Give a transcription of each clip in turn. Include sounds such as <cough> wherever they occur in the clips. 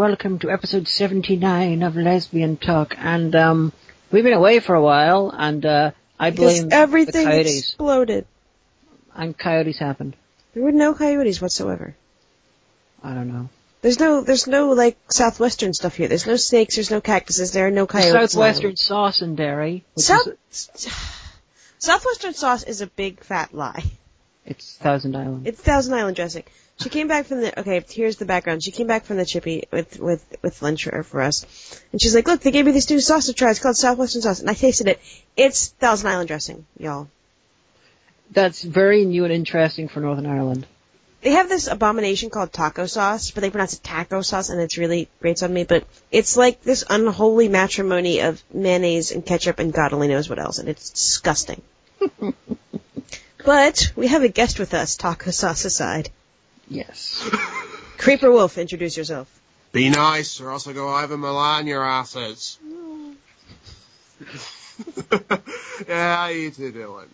welcome to episode 79 of Lesbian Talk. And, um, we've been away for a while, and, uh, I blame Because everything the coyotes. exploded. And coyotes happened. There were no coyotes whatsoever. I don't know. There's no, there's no like southwestern stuff here. There's no snakes. There's no cactuses. There are no The coyotes. Southwestern sauce and dairy. South, is, <sighs> southwestern sauce is a big fat lie. it's Thousand Island. It's Thousand Island dressing. She came back from the okay. Here's the background. She came back from the chippy with with with lunch for, us, and she's like, "Look, they gave me this new sauce to try. It's called Southwestern sauce." And I tasted it. It's Thousand Island dressing, y'all. That's very new and interesting for Northern Ireland. They have this abomination called taco sauce, but they pronounce it taco sauce, and it's really grates on me. But it's like this unholy matrimony of mayonnaise and ketchup and God only knows what else, and it's disgusting. <laughs> but we have a guest with us, taco sauce aside. Yes. <laughs> Creeper Wolf, introduce yourself. Be nice, or else I'll go over Milan your asses. <laughs> yeah, how are you two doing?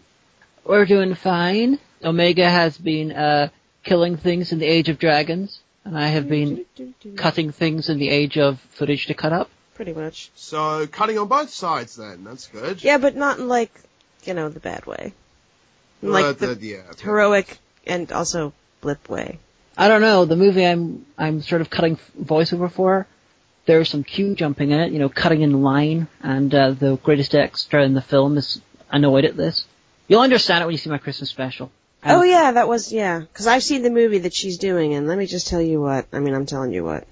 We're doing fine. Omega has been, uh, killing things in the Age of Dragons, and I have been cutting things in the Age of Footage to Cut Up. Pretty much. So, cutting on both sides then, that's good. Yeah, but not in like, you know, the bad way. In, Uh, like the- the yeah, okay. heroic and also blip way. I don't know, the movie I'm, I'm sort of cutting voiceover for, there's some cue jumping in it, you know, cutting in line, and, uh, the greatest extra in the film is annoyed at this. You'll understand it when you see my Christmas special. Oh yeah, that was yeah. Because I've seen the movie that she's doing, and let me just tell you what. I mean, I'm telling you what.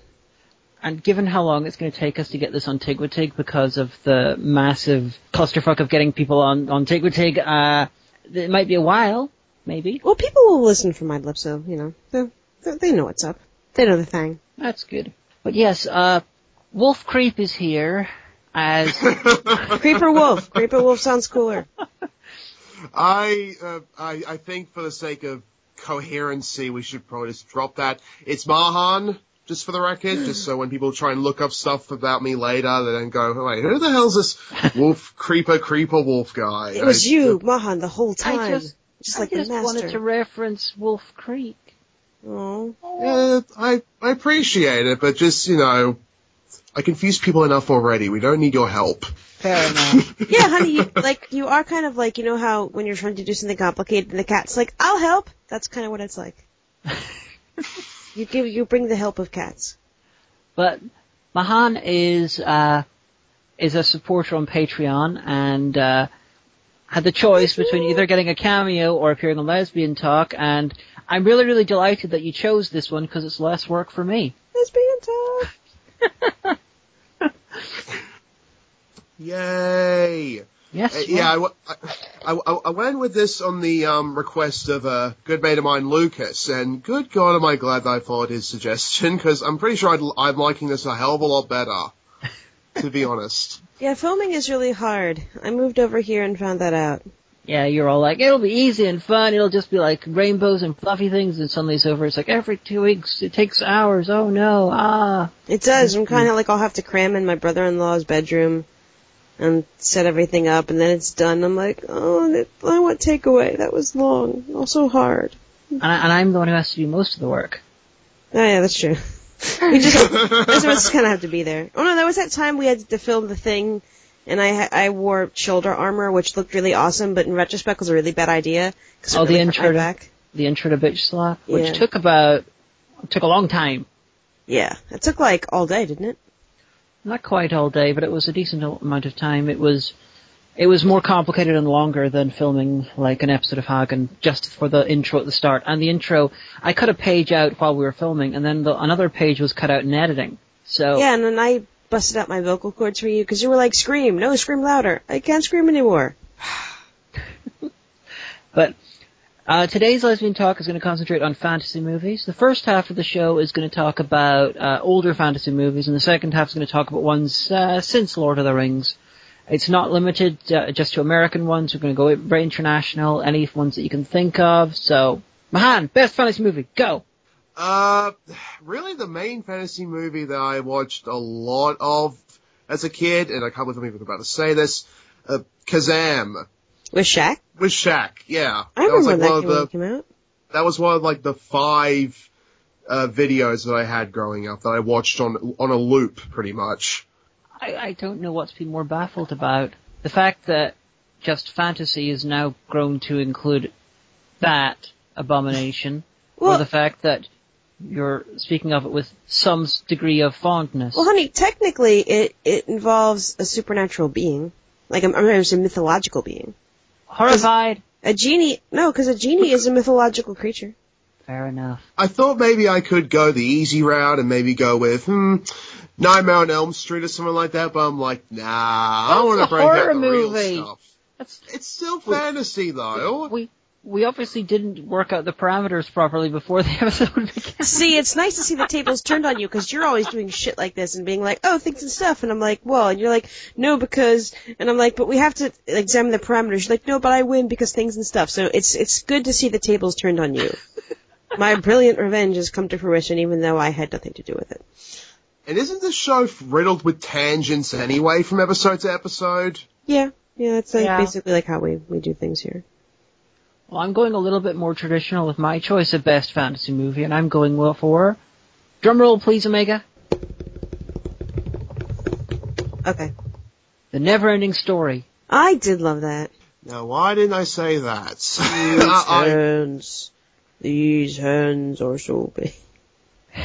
And given how long it's going to take us to get this on Tigwatig because of the massive clusterfuck of getting people on, on Tigwatig, uh, it might be a while, maybe. Well, people will listen for my lips, so you know, they they, they know what's up. They know the thing. That's good. But yes, uh, Wolf Creep is here as, <laughs> Creeper Wolf. Creeper Wolf sounds cooler. <laughs> I, uh, I, I think for the sake of coherency, we should probably just drop that. It's Mahan, just for the record, just so when people try and look up stuff about me later, they don't go, wait, who the hell's this wolf, creeper, creeper wolf guy? It was I- you, Mahan, the whole time. I just, just I like just the master. wanted to reference Wolf Creek. Oh. Yeah, I, I appreciate it, but just, you know, I confuse people enough already. We don't need your help. Fair <laughs> enough. Yeah, honey, you, like you are kind of like you know how when you're trying to do something complicated and the cat's like, "I'll help." That's kind of what it's like. <laughs> you give you bring the help of cats. But Mahan is uh, is a supporter on Patreon and uh, had the choice between either getting a cameo or appearing on Lesbian Talk. And I'm really, really delighted that you chose this one because it's less work for me. It's being tough. <laughs> Yay! Yes. Uh, well, yeah, I, w- I, I- I went with this on the um, request of a good mate of mine, Lucas, and good God am I glad that I followed his suggestion, because I'm pretty sure I'd, I'm liking this a hell of a lot better, to be honest. <laughs> Yeah, filming is really hard. I moved over here and found that out. Yeah, you're all like, it'll be easy and fun. It'll just be like rainbows and fluffy things, and suddenly it's over. It's like every two weeks. It takes hours. Oh no. Ah. It does. I'm kind of like I'll have to cram in my brother-in-law's bedroom and set everything up, and then it's done. I'm like, oh, I want takeaway. That was long, also hard. And, I, and I'm the one who has to do most of the work. Oh yeah, that's true. <laughs> we just of kind of have to be there. Oh no, that was that time we had to film the thing, and I I wore shoulder armor, which looked really awesome, but in retrospect was a really bad idea. 'cause Oh, the really my intro to- back. The intro to Bitch Slap, which Yeah. took about took a long time. Yeah, it took like all day, didn't it? Not quite all day, but it was a decent amount of time. It was, it was more complicated and longer than filming like an episode of Hagan just for the intro at the start. And the intro, I cut a page out while we were filming, and then the, another page was cut out in editing. So Yeah, and then I busted out my vocal cords for you because you were like, "Scream, no, scream louder." I can't scream anymore. <sighs> But uh, today's lesbian talk is going to concentrate on fantasy movies. The first half of the show is going to talk about uh, older fantasy movies, and the second half is going to talk about ones uh, since Lord of the Rings. It's not limited uh, just to American ones. We're going to go very international, any ones that you can think of. So, Mahan, best fantasy movie, go! Uh, really the main fantasy movie that I watched a lot of as a kid, and I can't believe I'm even about to say this, uh, Kazam. With Shaq, With Shaq, yeah. I that was remember like that one came of the, came out. that was one of like the five uh, videos that I had growing up that I watched on on a loop, pretty much. I, I don't know what's been more baffled about the fact that just fantasy is now grown to include that abomination, or the fact that you're speaking of it with some degree of fondness. Well, honey, technically, it it involves a supernatural being, like I'm, I'm a mythological being. Horrified. A genie, no, because a genie is a mythological creature. Fair enough. I thought maybe I could go the easy route and maybe go with hmm, Nightmare on Elm Street or something like that, but I'm like, nah, I That's want to bring out horror the real stuff. That's It's still fantasy though. we we obviously didn't work out the parameters properly before the <laughs> episode began. See, it's nice to see the tables turned on you because you're always doing shit like this and being like, oh, things and stuff. And I'm like, well, and you're like, no, because, and I'm like, but we have to examine the parameters. You're like, no, but I win because things and stuff. So it's, it's good to see the tables turned on you. <laughs> My brilliant revenge has come to fruition even though I had nothing to do with it. And isn't this show riddled with tangents anyway from episode to episode? Yeah. Yeah, it's like Yeah. basically like how we, we do things here. Well, I'm going a little bit more traditional with my choice of best fantasy movie, and I'm going well for drumroll, please, Omega. Okay. The Never-Ending Story. I did love that. Now, why didn't I say that? <laughs> These I- <laughs> I- hands, these hands are so big. <laughs>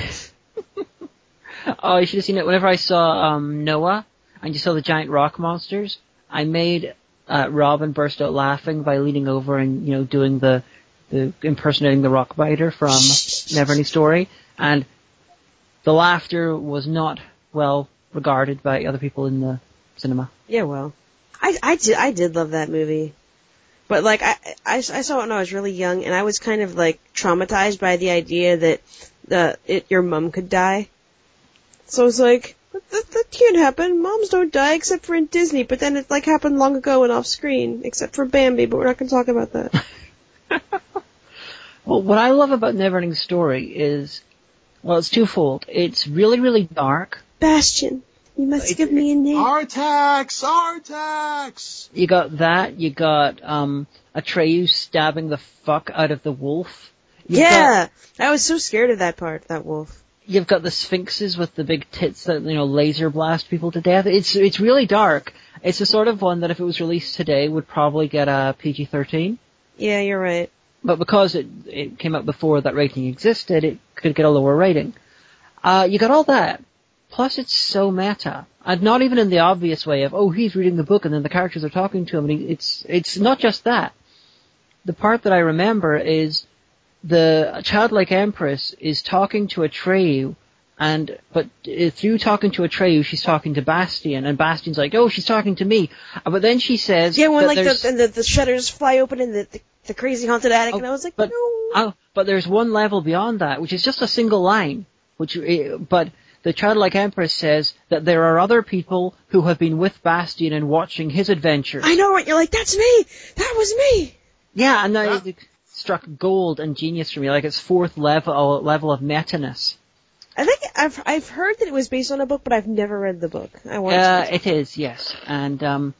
Oh, you should have seen it. Whenever I saw um, Noah and you saw the giant rock monsters, I made uh, Robin burst out laughing by leaning over and you know doing the the impersonating the rock biter from Neverending Story, and the laughter was not well regarded by other people in the cinema. Yeah, well, I I did I did love that movie, but like I, I I saw it when I was really young, and I was kind of like traumatized by the idea that the it your mom could die. So I was like, that, that, that can't happen. Moms don't die except for in Disney, but then it like happened long ago and off screen, except for Bambi. But we're not going to talk about that. <laughs> Well, what I love about Neverending Story is, well, it's twofold. It's really, really dark. Bastian, you must give me a name. Artax! Artax! You got that. You got um, Atreyu stabbing the fuck out of the wolf. You've got- yeah, I was so scared of that part, that wolf. You've got the sphinxes with the big tits that you know laser blast people to death. It's it's really dark. It's the sort of one that if it was released today would probably get a PG-13. Yeah, you're right. But because it it came out before that rating existed, it could get a lower rating. Uh, you got all that. Plus, it's so meta. And not even in the obvious way of oh he's reading the book and then the characters are talking to him. And he, it's it's not just that. The part that I remember is the childlike empress is talking to Atreyu, and but uh, through talking to Atreyu, she's talking to Bastian, and Bastian's like, "Oh, she's talking to me," Uh, but then she says, Yeah, when like the, and the the shutters fly open in the, the the crazy haunted attic, and I was like, but no. oh, but there's one level beyond that, which is just a single line. Which, uh, but the childlike empress says that there are other people who have been with Bastian and watching his adventures. I know, right? You're like, that's me. That was me. Yeah, and that Yeah. Struck gold and genius for me, like its fourth level level of meta-ness. I think I've I've heard that it was based on a book, but I've never read the book. I want Uh, to. it is, yes. And um,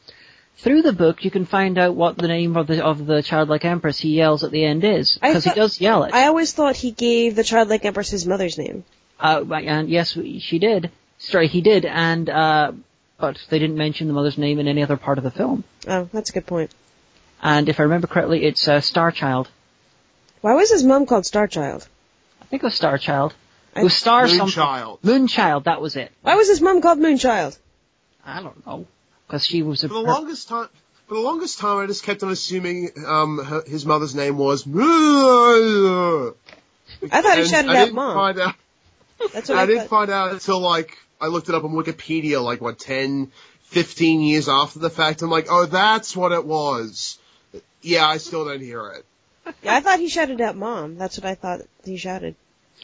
through the book, you can find out what the name of the of the childlike empress he yells at the end is, because he does yell it. I always thought he gave the childlike empress his mother's name. Uh, and yes, she did. Sorry, he did, and uh, but they didn't mention the mother's name in any other part of the film. Oh, that's a good point. And if I remember correctly, it's uh, Starchild. Why was his mom called Starchild? I think it was Starchild. I- It was Star something. Moonchild. Moonchild, that was it. Why was his mom called Moonchild? I don't know, because she was a. For the her- longest time, for the longest time, I just kept on assuming um her, his mother's name was. I I thought he shouted I out didn't mom. Find out, That's what <laughs> I I, didn't find out until like I looked it up on Wikipedia, like what 10, 15 years after the fact. I'm like, oh, that's what it was. Yeah, I still don't hear it. Yeah, I thought he shouted at mom. That's what I thought he shouted.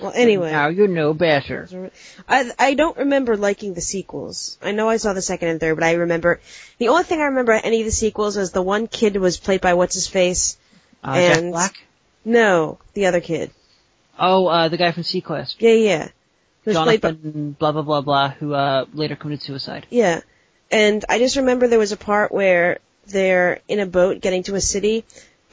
Well, anyway. Now you know better. I I don't remember liking the sequels. I know I saw the second and third, but I remember the only thing I remember at any of the sequels is the one kid was played by what's his face. Uh, Jack And- Black. No, the other kid. Oh, uh, the guy from SeaQuest. Yeah, yeah. Who was played by- Jonathan, blah blah blah blah, who uh, later committed suicide. Yeah. And I just remember there was a part where they're in a boat getting to a city,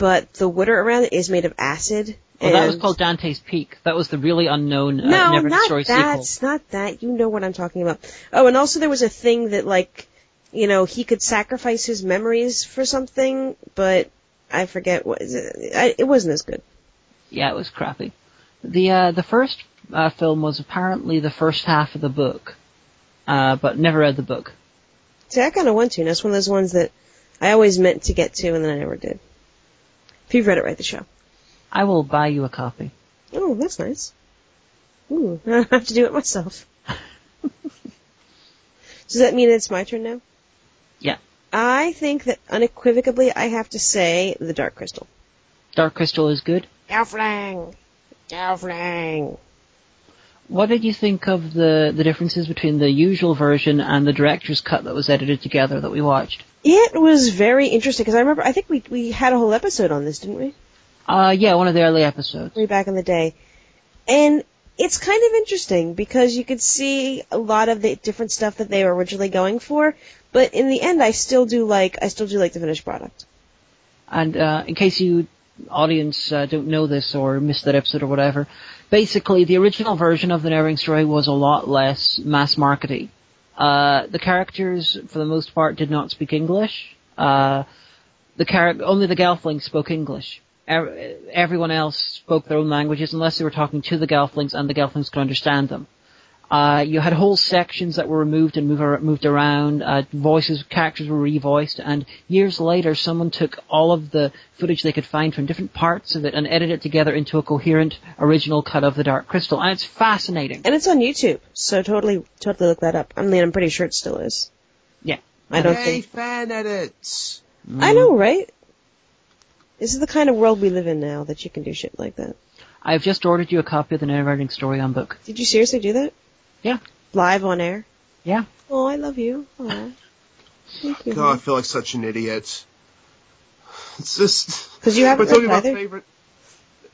but the water around it is made of acid, Well, that was called Dante's Peak. That was the really unknown uh, no, Never not Story that. sequel. Not that. You know what I'm talking about. Oh, and also there was a thing that like, you know, he could sacrifice his memories for something, but I forget what I, it wasn't as good. Yeah, it was crappy. The uh, the first uh, film was apparently the first half of the book, uh, but never read the book. See, I kind of want to. And that's one of those ones that I always meant to get to, and then I never did. If you've read it, write the show. I will buy you a copy. Oh, that's nice. Ooh, <laughs> I don't have to do it myself. <laughs> Does that mean it's my turn now? Yeah. I think that unequivocally I have to say the Dark Crystal. Dark Crystal is good. Gelfling! Gelfling! What did you think of the the differences between the usual version and the director's cut that was edited together that we watched? It was very interesting because I remember, I think we, we had a whole episode on this, didn't we? Uh, yeah, one of the early episodes. way back in the day. And it's kind of interesting because you could see a lot of the different stuff that they were originally going for, but in the end I still do like I still do like the finished product. And uh, in case you audience uh, don't know this or missed that episode or whatever, basically the original version of the Neverending Story was a lot less mass markety. Uh, the characters, for the most part, did not speak English. Uh, the char- only the Gelflings spoke English. Ev- everyone else spoke their own languages unless they were talking to the Gelflings and the Gelflings could understand them. Uh, you had whole sections that were removed and move, moved around. Uh, voices, characters were revoiced, and years later, someone took all of the footage they could find from different parts of it and edited it together into a coherent original cut of the Dark Crystal, and it's fascinating. And it's on YouTube, so totally totally look that up. I mean I'm pretty sure it still is. Yeah. I don't Yay, think fan edits. I know, right? This is the kind of world we live in now that you can do shit like that. I've just ordered you a copy of the Neverending Story on book. Did you seriously do that? Yeah. Live on air? Yeah. Oh, I love you. Aw. Thank you. God, I feel like such an idiot. It's just Because you haven't we're read about either? favorite.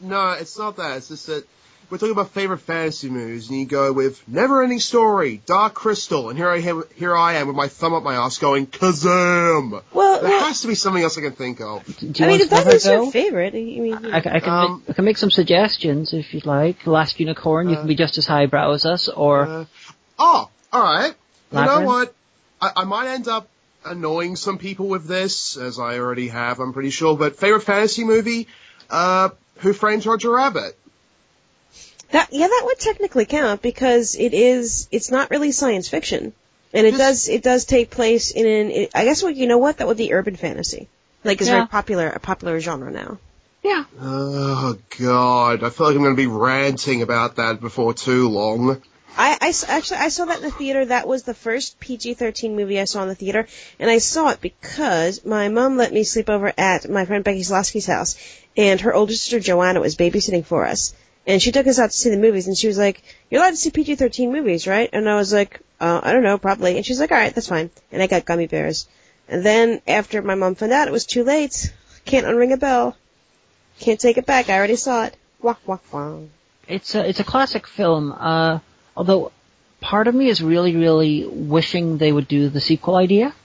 No, it's not that. It's just that we're talking about favorite fantasy movies, and you go with Neverending Story, Dark Crystal, and here I am, here I am with my thumb up my ass going Kazam. Well, There well has to be something else I can think of. Do you I mean, if that to your favorite, I mean, I, I can Um, make, I can make some suggestions if you'd like. Last Unicorn, you Uh, can be just as highbrow as us, or Uh, oh, all right. You know what? I, I might end up annoying some people with this, as I already have. I'm pretty sure. But favorite fantasy movie? Uh, Who Framed Roger Rabbit? That yeah, that would technically count because it is. It's not really science fiction, and it Just- does. It does take place in an. It, I guess what you know what that would be urban fantasy, like is Yeah. very popular a popular genre now. yeah, Oh God, I feel like I'm going to be ranting about that before too long. I, I actually I saw that in the theater. That was the first PG-13 movie I saw in the theater, and I saw it because my mom let me sleep over at my friend Becky Slosky's house, and her older sister Joanna was babysitting for us, and she took us out to see the movies, and she was like, "You're allowed to see PG-13 movies, right?" And I was like, uh, "I don't know, probably." And she's like, "All right, that's fine." And I got gummy bears, and then after my mom found out it was too late, can't unring a bell, can't take it back. I already saw it. Wah wah wah. it's a it's a classic film. Uh, although part of me is really really wishing they would do the sequel idea,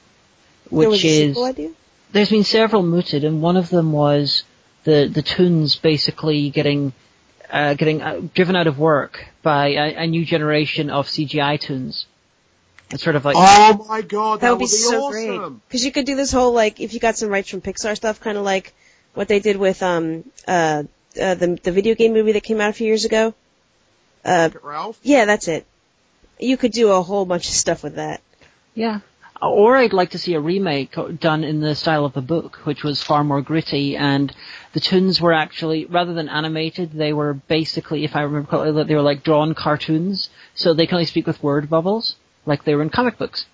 there was which is sequel idea. there's been several mooted, and one of them was the the tunes basically getting uh, getting uh, driven out of work by a, a new generation of CGI tunes. It's sort of like Oh my God, that, That would be be so great. Because you could do this whole like if you got some rights from Pixar stuff, kind of like what they did with um uh, uh the the video game movie that came out a few years ago. Uh, Ralph. yeah, that's it. You could do a whole bunch of stuff with that. Yeah. Or I'd like to see a remake done in the style of the book, which was far more gritty, and the tunes were actually, rather than animated, they were basically, if I remember correctly, they were like drawn cartoons, so they can only speak with word bubbles, like they were in comic books.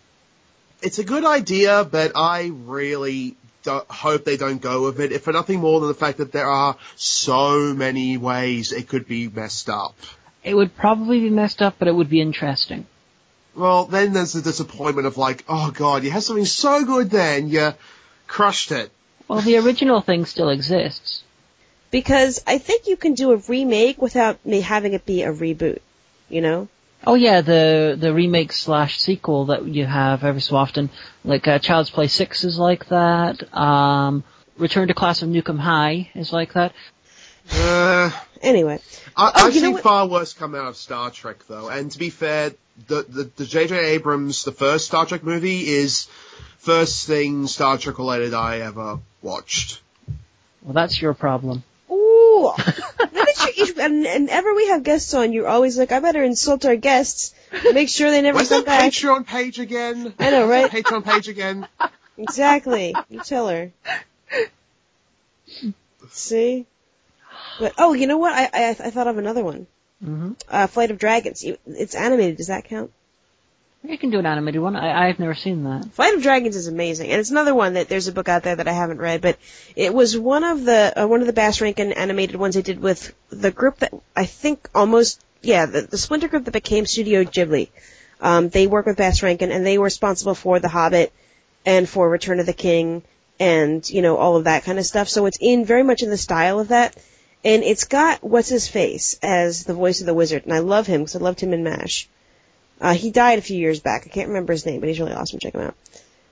It's a good idea, but I really hope they don't go with it. If for nothing more than the fact that there are so many ways it could be messed up. It would probably be messed up, but it would be interesting. Well, then there's the disappointment of like, oh god, you had something so good then, you crushed it. Well, the original thing still exists. Because I think you can do a remake without me having it be a reboot. You know? Oh yeah, the the remake slash sequel that you have every so often, like uh, Child's Play Six is like that. Um, Return to Class of Nuke 'Em High is like that. Uh, Anyway, I, Oh, I've seen far worse come out of Star Trek, though. And to be fair, the the, the J.J. Abrams, the first Star Trek movie, is first thing Star Trek related I ever watched. Well, that's your problem. ooh, Then it's your- you- and, and ever we have guests on, you're always like, I better insult our guests, make sure they never Where's come that back. Patreon page again? I know, right? <laughs> Patreon page again. Exactly. You tell her. <laughs> See? But oh, you know what? I I, I thought of another one. hmm Uh, Flight of Dragons. It's animated. Does that count? You can do an animated one. I, I've never seen that. Flight of Dragons is amazing, and it's another one that there's a book out there that I haven't read, but it was one of the uh, one of the Bass Rankin animated ones they did with the group that I think almost yeah the, the splinter group that became Studio Ghibli. Um, they work with Bass Rankin, and they were responsible for The Hobbit and for Return of the King and you know all of that kind of stuff. So it's in very much in the style of that, and it's got what's his face as the voice of the wizard, and I love him because I loved him in Mash. Uh, he died a few years back. I can't remember his name, but he's really awesome. Check him out.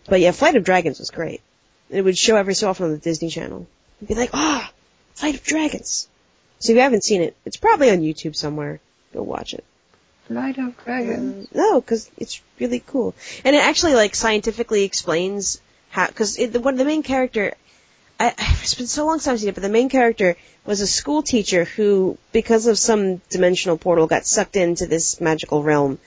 But yeah, Flight of Dragons was great. It would show every so often on the Disney Channel. You'd be like, ah, Flight of Dragons. So if you haven't seen it, it's probably on YouTube somewhere. Go watch it. Flight of Dragons. No, because it's really cool, and it actually like scientifically explains how. Because the one the main character, I, it's been so long since I've seen it, but the main character was a school teacher who, because of some dimensional portal, got sucked into this magical realm,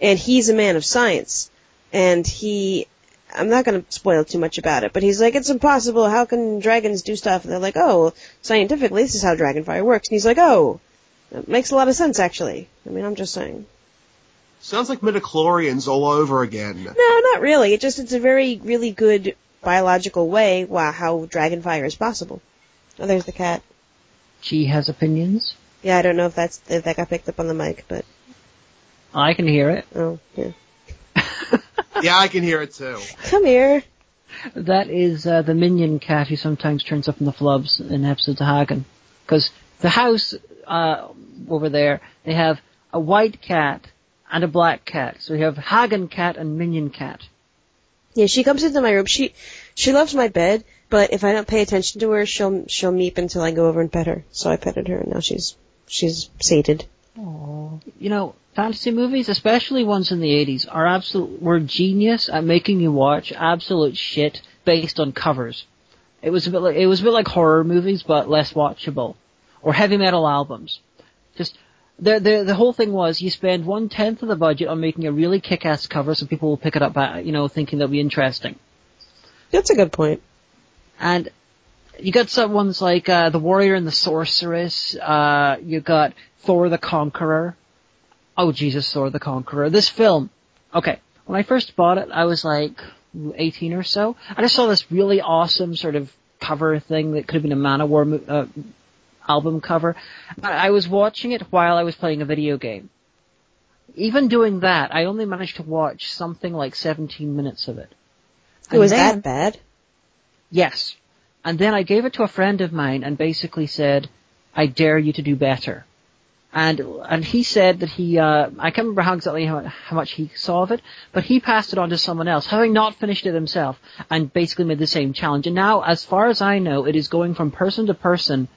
and he's a man of science, and he. I'm not going to spoil too much about it, but he's like, it's impossible. How can dragons do stuff? And they're like, oh, scientifically, this is how dragonfire works. And he's like, oh, that makes a lot of sense, actually. I mean, I'm just saying. Sounds like midichlorians all over again. No, not really. It just it's a very really good biological way wow how dragonfire is possible. Oh, there's the cat. She has opinions. Yeah, I don't know if that's if that got picked up on the mic, but I can hear it. oh yeah. <laughs> yeah, I can hear it too. Come here. That is uh, the minion cat who sometimes turns up in the flubs in episodes of Hagan. Because the house uh, over there, they have a white cat and a black cat. So you have Hagan cat and minion cat. Yeah, she comes into my room. She she loves my bed, but if I don't pay attention to her, she'll she'll meep until I go over and pet her. So I petted her, and now she's she's sated. Aww. You know, fantasy movies, especially ones in the 80s, are absolute, were genius at making you watch absolute shit based on covers. It was a bit like, it was a bit like horror movies, but less watchable. Or heavy metal albums. Just, the, the, the whole thing was you spend one tenth of the budget on making a really kick-ass cover so people will pick it up, by, you know, thinking they'll be interesting. That's a good point. And you got some ones like uh, the Warrior and the Sorceress. Uh, you got Thor the Conqueror. Oh Jesus, Thor the Conqueror. This film. Okay, when I first bought it, I was like 18 or so, and I saw this really awesome sort of cover thing that could have been a Manowar mo- uh, album cover. I I was watching it while I was playing a video game. Even doing that, I only managed to watch something like 17 minutes of it. It was then- that bad? Yes. And then I gave it to a friend of mine and basically said, I dare you to do better. And, and he said that he, uh, I can't remember how exactly how, how much he saw of it, but he passed it on to someone else, having not finished it himself, and basically made the same challenge. And now, as far as I know, it is going from person to person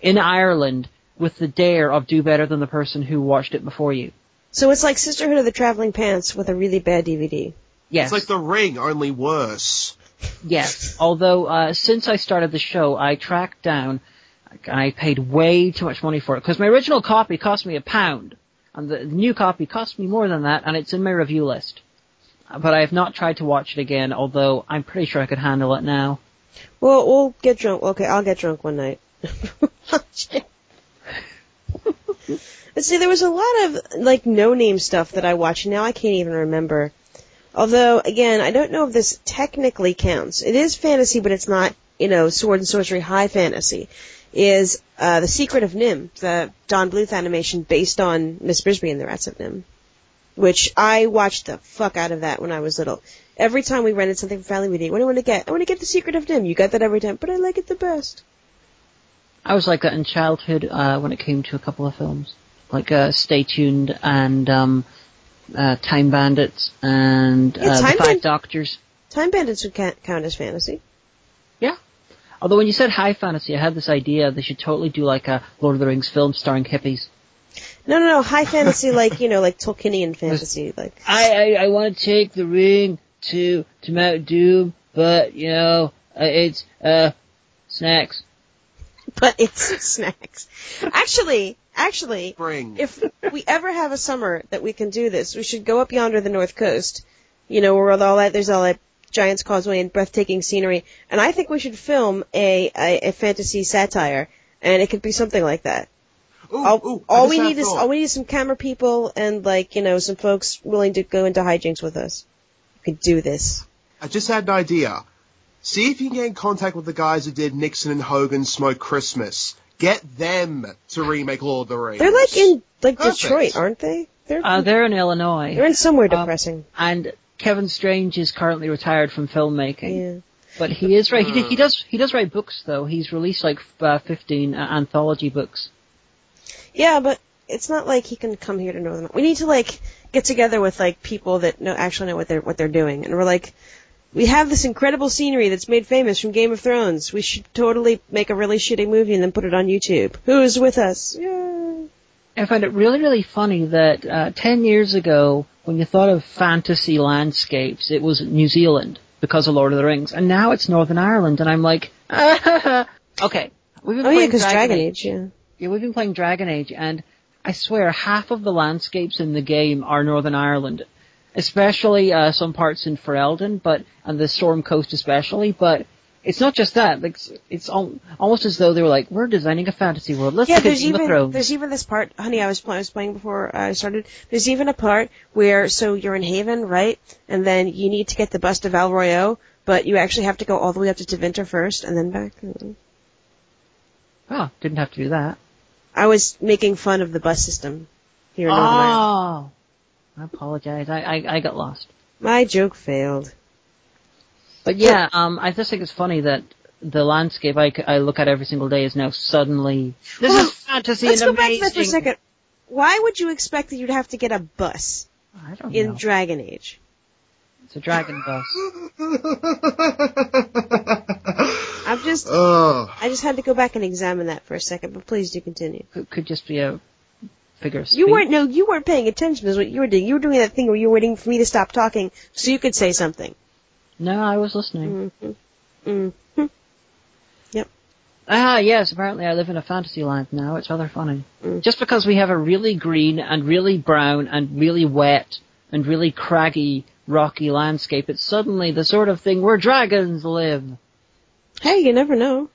in Ireland with the dare of do better than the person who watched it before you. So it's like Sisterhood of the Traveling Pants with a really bad DVD. Yes. It's like The Ring, only worse. Yes. Although, uh, since I started the show, I tracked down, I paid way too much money for it, because my original copy cost me a pound, and the, the new copy cost me more than that, and it's in my review list. Uh, But I have not tried to watch it again, although I'm pretty sure I could handle it now. Well, we'll get drunk. Okay, I'll get drunk one night. But <laughs> see, there was a lot of like no-name stuff that I watched. Now I can't even remember. Although, again, I don't know if this technically counts. It is fantasy, but it's not, you know, sword and sorcery high fantasy. Is uh, the Secret of NIMH, the Don Bluth animation based on Miss Brisby and the Rats of NIMH, which I watched the fuck out of that when I was little. Every time we rented something from Family Media, what do I want to get? I want to get the Secret of NIMH. You got that every time, but I like it the best. I was like that in childhood, uh, when it came to a couple of films. Like, uh, Stay Tuned and, um, uh, Time Bandits and, Yeah, uh, Time The Five Band- Doctors. Time Bandits would count as fantasy. Yeah. Although when you said high fantasy, I had this idea they should totally do like a Lord of the Rings film starring hippies. No, no, no. High fantasy, like you know, like Tolkienian <laughs> fantasy, like. I I, I want to take the ring to to Mount Doom, but you know uh, it's uh snacks. <laughs> But it's snacks. Actually, actually, Spring. if we ever have a summer that we can do this, we should go up yonder the north coast. You know, where all that there's all that Giant's Causeway and breathtaking scenery, and I think we should film a a, a fantasy satire, and it could be something like that. Ooh, All, ooh, all we need is all we need is some camera people and like you know some folks willing to go into hijinks with us. We could do this. I just had an idea. See if you can get in contact with the guys who did Nixon and Hogan Smoke Christmas. Get them to remake Lord of the Rings. They're like in like Perfect. Detroit, aren't they? They're Uh, they're in Illinois, they're in somewhere um, depressing. and Kevin Strange is currently retired from filmmaking. yeah. But he is right. He, he does he does write books though. He's released like uh, fifteen uh, anthology books. Yeah, but it's not like he can come here to Northern. We need to like get together with like people that know actually know what they're what they're doing, and we're like, we have this incredible scenery that's made famous from Game of Thrones. We should totally make a really shitty movie and then put it on YouTube. Who is with us? Yeah. I find it really really funny that uh, ten years ago, when you thought of fantasy landscapes, it was New Zealand because of Lord of the Rings, and now it's Northern Ireland, and I'm like, <laughs> okay. We've been Oh yeah, playing because Dragon Age. Yeah. Yeah, we've been playing Dragon Age, and I swear half of the landscapes in the game are Northern Ireland, especially uh, some parts in Ferelden, but and the Storm Coast especially. But it's not just that; like it's, it's al- almost as though they were like, "We're designing a fantasy world. Let's Yeah, there's even Thrones." there's even this part, honey. I was playing, I was playing before I started. There's even a part where so you're in Haven, right? And then you need to get the bus to Val Royeaux, but you actually have to go all the way up to Tevinter first and then back. Oh, didn't have to do that. I was making fun of the bus system here in Northern Ireland. Oh, I apologize. I, I I got lost. My joke failed. But yeah, um, I just think it's funny that the landscape I, I look at every single day is now suddenly <gasps> this Hold is fantasy Let's and go back to amazing. that for a second. Why would you expect that you'd have to get a bus I don't in know. Dragon Age? It's a dragon bus. I'm just, <laughs> Ugh. I just had to go back and examine that for a second. But please do continue. Could, could just be a figure of speech. You weren't, no, you weren't paying attention. Is what you were doing. You were doing that thing where you were waiting for me to stop talking so you could say something. No, I was listening. Mm-hmm. Mm-hmm. Ah, yes. Apparently, I live in a fantasy land now. It's rather funny. Mm. Just because we have a really green and really brown and really wet and really craggy, rocky landscape, it's suddenly the sort of thing where dragons live. Hey, you never know.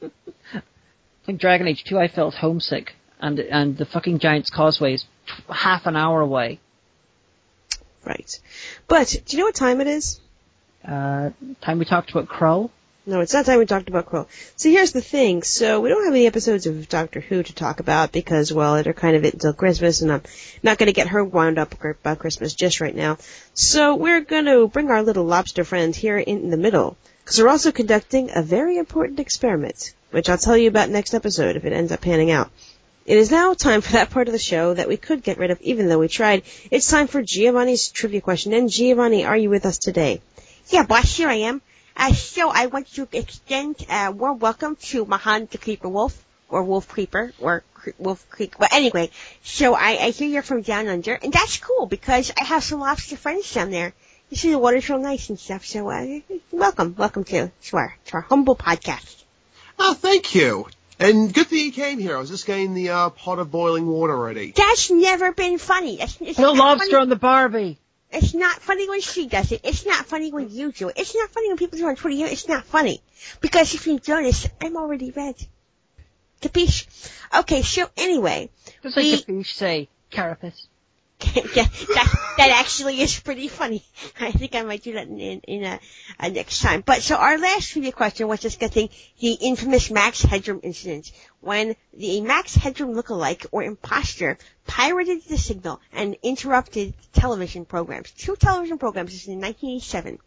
<laughs> Like Dragon Age 2, I felt homesick, and and the fucking Giant's Causeway is t- half an hour away. Right. But do you know what time it is? Uh, time we talked about Krull. No, it's not time we talked about Quill. So here's the thing. So we don't have any episodes of Doctor Who to talk about because, well, they're kind of it until Christmas, and I'm not going to get her wound up about Christmas just right now. So we're going to bring our little lobster friend here in the middle because we're also conducting a very important experiment, which I'll tell you about next episode if it ends up panning out. It is now time for that part of the show that we could get rid of even though we tried. It's time for Giovanni's trivia question. And Giovanni, are you with us today? Yeah, boss, here I am. Uh, so I want to extend a warm welcome to Mahan the Creeper Wolf, or Wolf Creeper, or Cre- Wolf Creek. But anyway, so I, I hear you're from down under, and that's cool because I have some lobster friends down there. You see the water's real nice and stuff, so uh, welcome, welcome to, to our to our humble podcast. Oh, thank you. And good thing you came here. I was just getting the uh, pot of boiling water ready. That's never been funny. That's, it's The not lobster funny. on the Barbie. It's not funny when she does it. It's not funny when you do it. It's not funny when people do it on Twitter. It's not funny. Because if you notice, I'm already red. Capiche? Okay, so anyway, Just like We- a say, carapace. Yeah, that, that actually is pretty funny. I think I might do that in, in, a, a uh, uh, next time. But so our last trivia question was discussing the infamous Max Headroom incident when the Max Headroom lookalike or imposter pirated the signal and interrupted television programs. Two television programs. This is in 1987.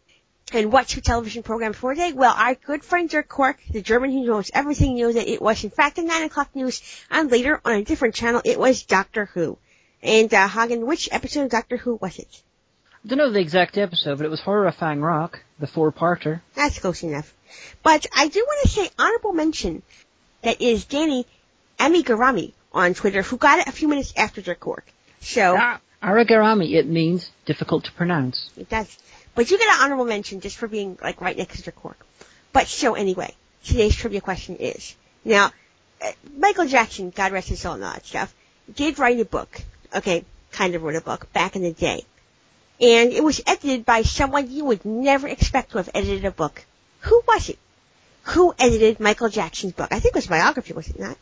And what two television programs were they? Well, our good friend Dirk Cork, the German who knows everything, knew that it was in fact the 9 o'clock news, and later on a different channel, it was Doctor Who. And uh, Hagan, which episode of Doctor Who was it? I don't know the exact episode, but it was Fang Rock, the four-parter. That's close enough. But I do want to say honorable mention that is Danny Amigarami on Twitter who got it a few minutes after Dirk Cork. So Ah, Aragarami, it means difficult to pronounce. it does. But you get an honorable mention just for being like right next to Dirk Cork. But so anyway, today's trivia question is now uh, Michael Jackson, God rest his soul and all that stuff, did write a book. Okay, kind of wrote a book back in the day. And it was edited by someone you would never expect to have edited a book. Who was it? Who edited Michael Jackson's book? I think it was biography, was it not?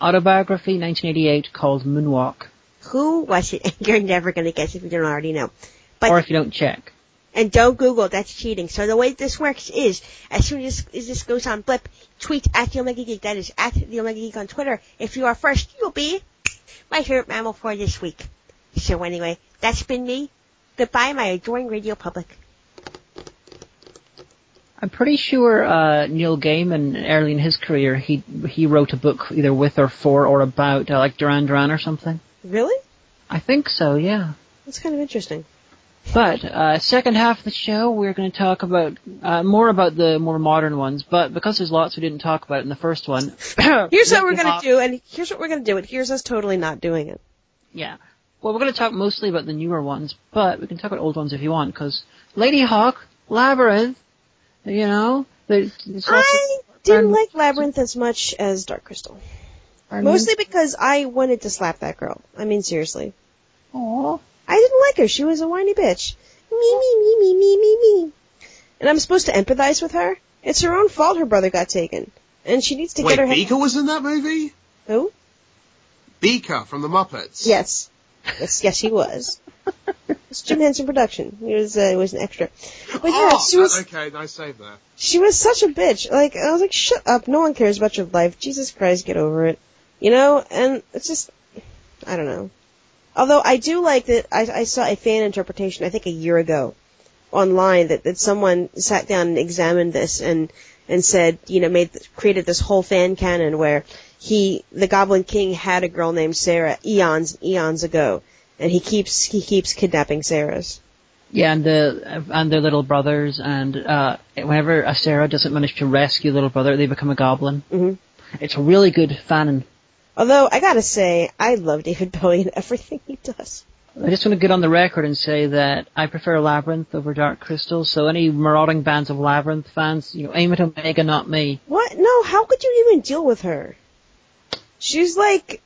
Autobiography, 1988, called Moonwalk. Who was it? <laughs> You're never going to guess if you don't already know. But or if you don't check. and don't Google, that's cheating. So the way this works is, as soon as, as this goes on blip, tweet at the Omega Geek. That is at the Omega Geek on Twitter. If you are first, you'll be my favorite mammal for this week. So anyway, that's been me. Goodbye, my adoring radio public. I'm pretty sure uh, Neil Gaiman, early in his career, he he wrote a book either with or for or about uh, like Duran Duran or something. Really? I think so, yeah. That's kind of interesting. But uh, second half of the show, we're going to talk about uh, more about the more modern ones. But because there's lots we didn't talk about in the first one, <clears throat> Here's what we're gonna do, and here's what we're gonna do, and here's us totally not doing it. Yeah. Well, we're going to talk mostly about the newer ones, but we can talk about old ones if you want, because Ladyhawke, Labyrinth, you know, there's I didn't like Labyrinth as much as Dark Crystal. Mostly because I wanted to slap that girl. I mean, seriously. Aw. I didn't like her. She was a whiny bitch. Me, me, me, me, me, me, me. And I'm supposed to empathize with her? It's her own fault her brother got taken. And she needs to Wait, get her head- Beaker was in that movie? Who? Beaker from the Muppets. Yes. Yes, yes, he was. It's Jim Henson production. He was, uh, he was an extra. But yeah, oh, she was, okay, nice save there. she was such a bitch. Like, I was like, shut up, no one cares about your life. Jesus Christ, get over it. You know, and it's just, I don't know. Although I do like that, I, I saw a fan interpretation, I think a year ago, online, that, that someone sat down and examined this and, and said, you know, made, created this whole fan canon where he, the Goblin King had a girl named Sarah eons, eons ago. And he keeps, he keeps kidnapping Sarahs. Yeah, and the and their little brothers, and uh, whenever a Sarah doesn't manage to rescue little brother, they become a goblin. Mhm. It's a really good fanon. Although I gotta say, I love David <laughs> Bowie and everything he does. I just want to get on the record and say that I prefer Labyrinth over Dark Crystal. So any marauding bands of Labyrinth fans, you know, aim at Omega, not me. What? No, how could you even deal with her? She's like,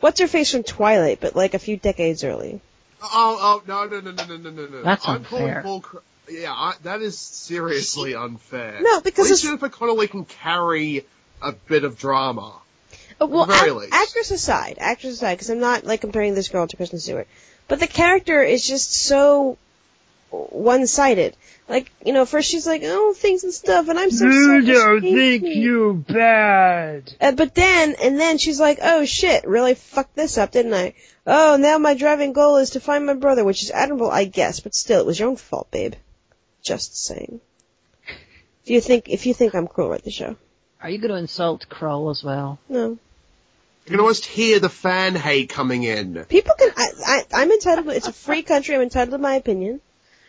what's her face from Twilight, but like a few decades early. Oh, oh, no, no, no, no, no, no, no. That's unfair. Cr- yeah, I, that is seriously unfair. No, because Jennifer Connelly can carry a bit of drama. Well, very ac- least. actress aside, actress aside, because I'm not like comparing this girl to Kristen Stewart, but the character is just so one-sided. Like, you know, first she's like, oh, things and stuff, and I'm so selfish. hate me." you bad. Uh, but then, and then she's like, oh shit, really fucked this up, didn't I? Oh, now my driving goal is to find my brother, which is admirable, I guess, but still, it was your own fault, babe. Just saying. If you think, if you think I'm cruel, write the show. Are you going to insult Krull as well? No. You can almost hear the fan hate coming in. People can, I, I, I'm entitled, it's a free country, I'm entitled to my opinion.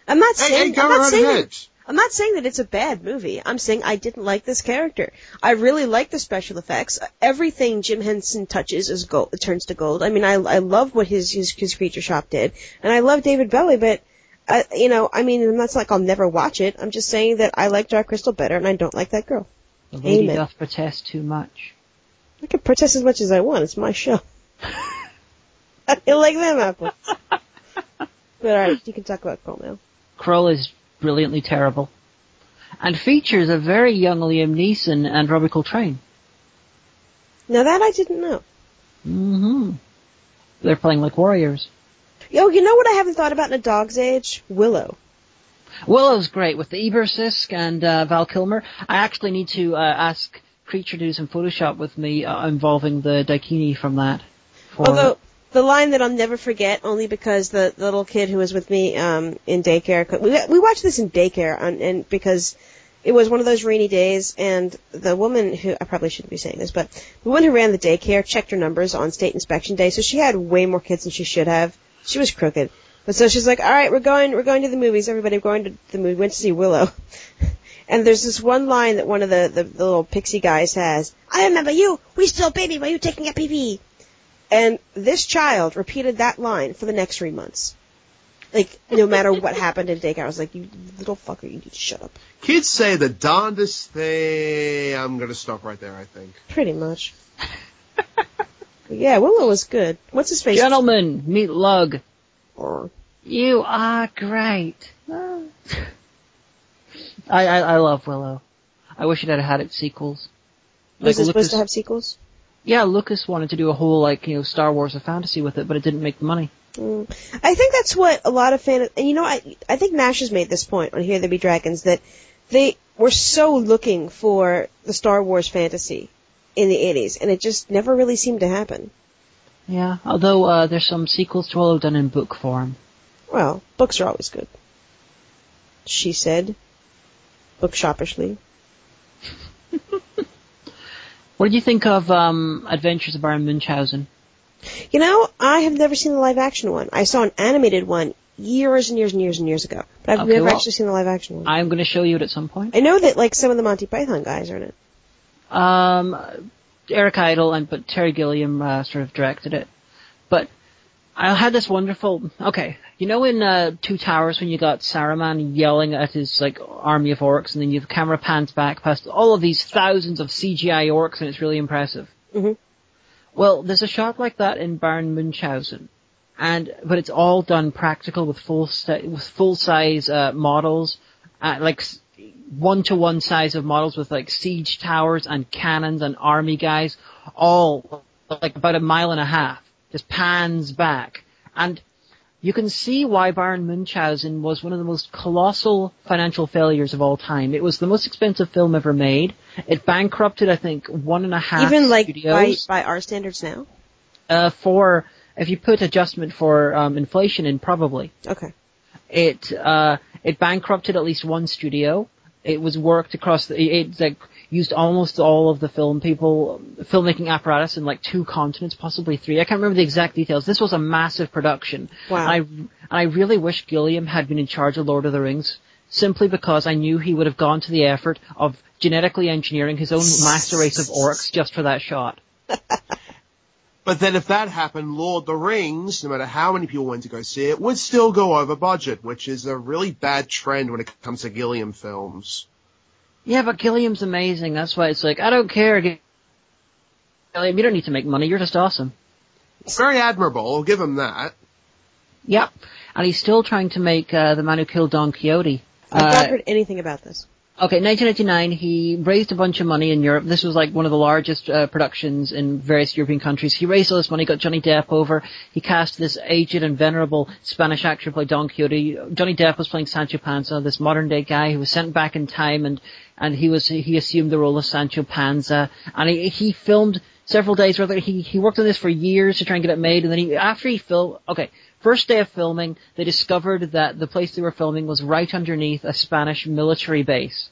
I'm not Hey, saying, hey, go I'm not saying, ahead. I'm not saying that it's a bad movie. I'm saying I didn't like this character. I really like the special effects. Everything Jim Henson touches is gold. It turns to gold. I mean, I I love what his his, his creature shop did, and I love David Bowie. But uh, you know, I mean, that's like I'll never watch it. I'm just saying that I like Dark Crystal better, and I don't like that girl. The lady Amen. doth protest too much. I can protest as much as I want. It's my show. <laughs> I like them apples. but alright, you can talk about Cole now. Krull is brilliantly terrible. And features a very young Liam Neeson and Robbie Coltrane. Now that I didn't know. Mm-hmm. They're playing like warriors. Yo, you know what I haven't thought about in a dog's age? Willow. Willow's great with the Eborsisk and uh, Val Kilmer. I actually need to uh, ask Creature to do some Photoshop with me uh, involving the Daikini from that. Although the line that I'll never forget, only because the, the little kid who was with me um, in daycare, we we watched this in daycare, and, and because it was one of those rainy days, and the woman who I probably shouldn't be saying this, but the woman who ran the daycare checked her numbers on state inspection day, so she had way more kids than she should have. She was crooked. But so she's like, all right, we're going, we're going to the movies. Everybody, we're going to the movie. Went to see Willow. <laughs> and there's this one line that one of the, the, the little pixie guys has. I remember you. We still baby while you taking a pee pee. And this child repeated that line for the next three months. Like, no matter <laughs> what happened in daycare, I was like, you little fucker, you need to shut up. Kids say the darndest thing. I'm gonna stop right there. I think. Pretty much. <laughs> yeah, Willow was good. What's his face? Gentlemen, meet Lug. Or- You are great. <laughs> I, I, I love Willow. I wish it had had its sequels. Was it supposed Lucas, to have sequels? yeah, Lucas wanted to do a whole like you know Star Wars of fantasy with it, but it didn't make the money. Mm. I think that's what a lot of fans, and you know, I I think Nash has made this point on Here There Be Dragons that they were so looking for the Star Wars fantasy in the 80s, and it just never really seemed to happen. Yeah, although uh, there's some sequels to Willow done in book form. Well, books are always good. She said, bookshopishly. <laughs> What did you think of um, Adventures of Baron Munchausen? You know, I have never seen the live action one. I saw an animated one years and years and years and years ago, but I've Okay, never well- actually seen the live action one. I'm going to show you it at some point. I know that like some of the Monty Python guys are in it. Um, Eric Idle and but Terry Gilliam uh, sort of directed it. But I had this wonderful. Okay, you know in uh, Two Towers when you got Saruman yelling at his like army of orcs, and then you the camera pans back past all of these thousands of CGI orcs, and it's really impressive. Mhm. Well, there's a shot like that in Baron Munchausen. And, but it's all done practical with full, sta- with full size, uh, models, uh, like, one to one size of models with like siege towers and cannons and army guys, all like about a mile and a half, just pans back. And you can see why Baron Munchausen was one of the most colossal financial failures of all time. It was the most expensive film ever made. It bankrupted, I think, one and a half Even like by, by our standards now. uh, for if you put adjustment for um, inflation in, probably Okay. It uh, it bankrupted at least one studio. It was worked across the it like used almost all of the film people filmmaking apparatus in like two continents, possibly three. I can't remember the exact details. This was a massive production. Wow. And I and I really wish Gilliam had been in charge of Lord of the Rings. Simply because I knew he would have gone to the effort of genetically engineering his own <laughs> master race of orcs just for that shot. <laughs> But then if that happened, Lord of the Rings, no matter how many people went to go see it, would still go over budget, which is a really bad trend when it comes to Gilliam films. Yeah, but Gilliam's amazing. That's why it's like, I don't care. Gilliam, you don't need to make money. You're just awesome. Very admirable, I'll give him that. Yep. And he's still trying to make uh, The Man Who Killed Don Quixote. I've Uh, not heard anything about this. Okay, 1999, he raised a bunch of money in Europe. This was like one of the largest uh, productions in various European countries. He raised all this money, got Johnny Depp over. He cast this aged and venerable Spanish actor to play Don Quixote. Johnny Depp was playing Sancho Panza, this modern day guy who was sent back in time and, and he was, he assumed the role of Sancho Panza. And he, he filmed several days, rather, he, he worked on this for years to try and get it made and then he, after he filmed, okay, First day of filming, they discovered that the place they were filming was right underneath a Spanish military base.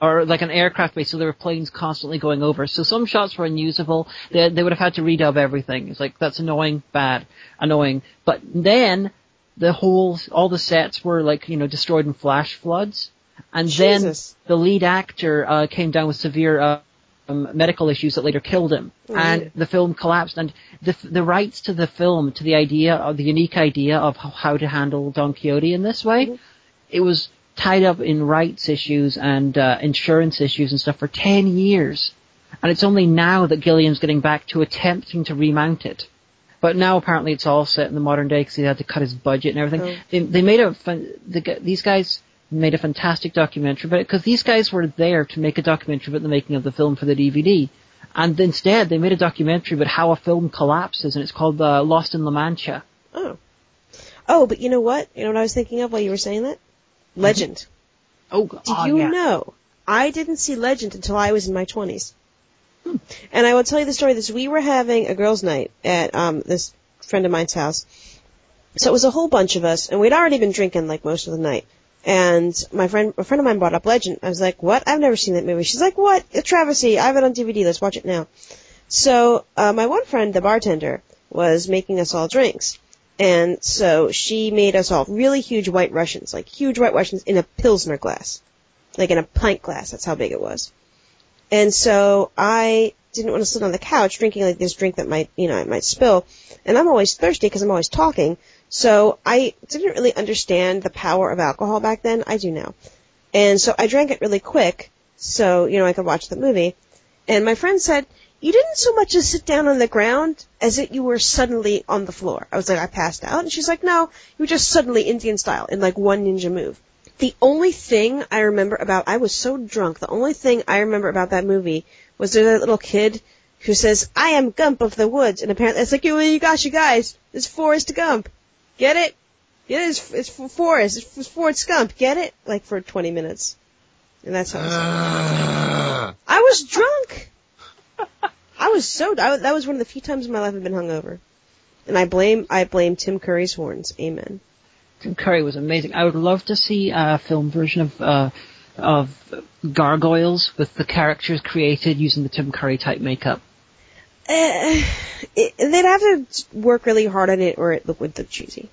Or like an aircraft base, so there were planes constantly going over. So some shots were unusable. They, they would have had to redub everything. It's like, that's annoying, bad, annoying. But then, the whole, all the sets were like, you know, destroyed in flash floods. And Jesus. then the lead actor, uh, came down with severe, uh, um, medical issues that later killed him. And the film collapsed. And the, the rights to the film, to the idea, of the unique idea of how, to handle Don Quixote in this way, it was tied up in rights issues and uh, insurance issues and stuff for 10 years. And it's only now that Gilliam's getting back to attempting to remount it. But now apparently it's all set in the modern day because he had to cut his budget and everything. Oh. They, they made a, fan- the, these guys made a fantastic documentary about it because these guys were there to make a documentary about the making of the film for the DVD. And instead they made a documentary about how a film collapses and it's called uh, Lost in La Mancha. Oh. Oh, but you know what? You know what I was thinking of while you were saying that? Legend. Oh, Did oh, you yeah. know? I didn't see Legend until I was in my 20s. And I will tell you the story. This we were having a girls' night at um, this friend of mine's house. So it was a whole bunch of us, and we'd already been drinking like most of the night. And my friend, a friend of mine brought up Legend. I was like, "What? I've never seen that movie." She's like, "What? It's travesty. I have it on DVD. Let's watch it now." So uh, my one friend, the bartender, was making us all drinks, And so she made us all really huge white Russians, like huge white Russians in a Pilsner glass. Like in a pint glass, that's how big it was. And so I didn't want to sit on the couch drinking like this drink that might, you know, I might spill. And I'm always thirsty because I'm always talking. So I didn't really understand the power of alcohol back then. I do now. And so I drank it really quick so, you know, I could watch the movie. And my friend said, you didn't so much as sit down on the ground as it you were suddenly on the floor. I was like, I passed out. And she's like, no, you were just suddenly Indian style in like one ninja move. The only thing I remember about, I was so drunk, the only thing I remember about that movie was there that little kid who says, I am Gump of the woods. And apparently it's like, you, you gosh, you guys, it's Forrest Gump. Get it? Get it? It's, it's for Forrest. It's for Forrest Gump. Get it? Like for 20 minutes. And that's how I was. Ah. I was drunk. I was so. I, that was one of the few times in my life I've been hungover, and I blame I blame Tim Curry's horns. Amen. Tim Curry was amazing. I would love to see a film version of uh, of Gargoyles with the characters created using the Tim Curry type makeup. Uh, <sighs> it, they'd have to work really hard on it, or it look would look cheesy.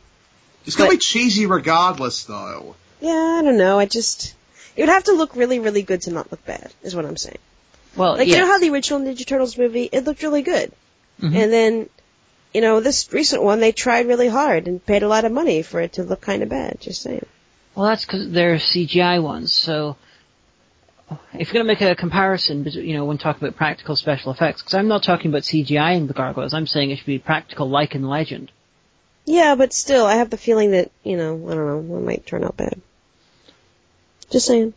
It's gonna But- be cheesy regardless, though. Yeah, I don't know. I just it would have to look really, really good to not look bad. Is what I'm saying. Well, Like yeah. you know how the original Ninja Turtles movie it looked really good, Mhm. and then you know this recent one they tried really hard and paid a lot of money for it to look kind of bad. Just saying. Well, that's because they're CGI ones. So, if you're going to make a comparison, bet- you know, when talking about practical special effects, because I'm not talking about CGI in the gargoyles, I'm saying it should be practical, like in Legend. Yeah, but still, I have the feeling that you know I don't know it might turn out bad. Just saying.